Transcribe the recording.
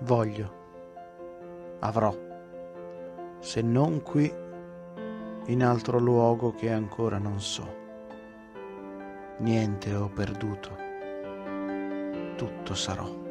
voglio, avrò, se non qui, in altro luogo che ancora non so. Niente ho perduto, tutto sarò.